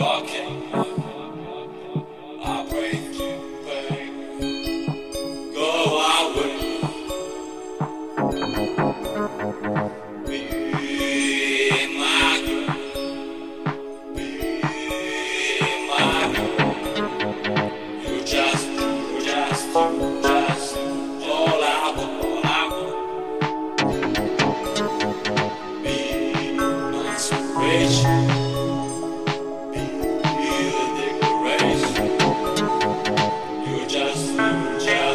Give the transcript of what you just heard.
I'll change.